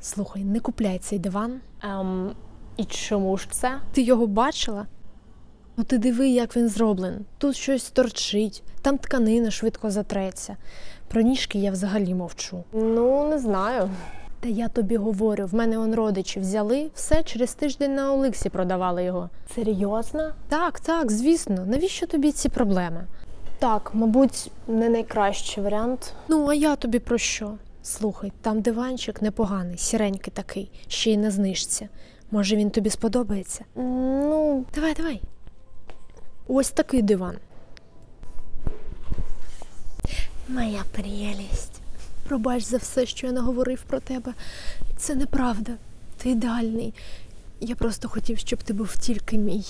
Слухай, не купляй цей диван. Ем, і чому ж це? Ти його бачила? Ну ти диви, як він зроблений. Тут щось торчить, там тканина швидко затреться. Про ніжки я взагалі мовчу. Ну, не знаю. Та я тобі говорю, в мене он родичі взяли, все через тиждень на Оликсі продавали його. Серйозно? Так, так, звісно. Навіщо тобі ці проблеми? Так, мабуть, не найкращий варіант. Ну, а я тобі про що? Слухай, там диванчик непоганий, сіренький такий, ще й на знижці. Може, він тобі сподобається? Ну, Давай, давай. Ось такий диван. Моя прелість. Пробач за все, що я наговорив про тебе. Це неправда. Ти ідеальний. Я просто хотів, щоб ти був тільки мій.